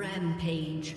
Rampage.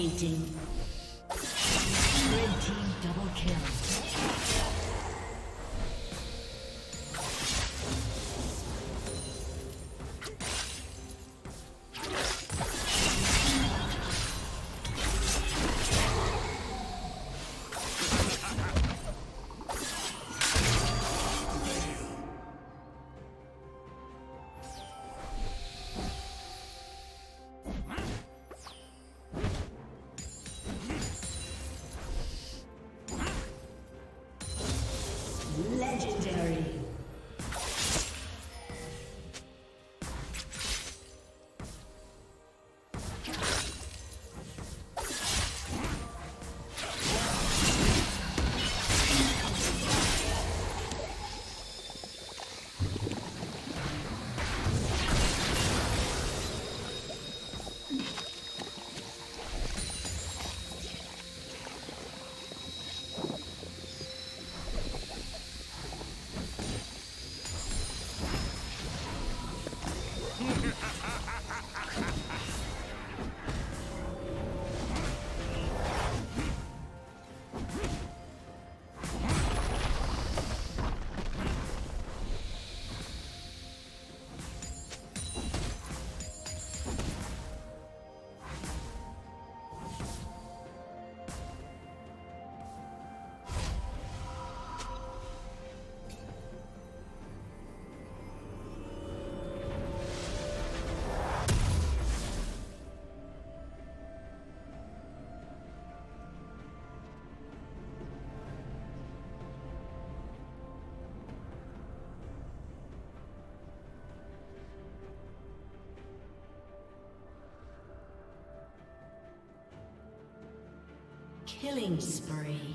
已经 Killing spree.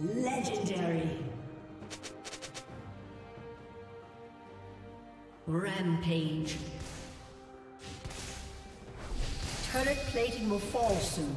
Legendary. Rampage. Turret plating will fall soon.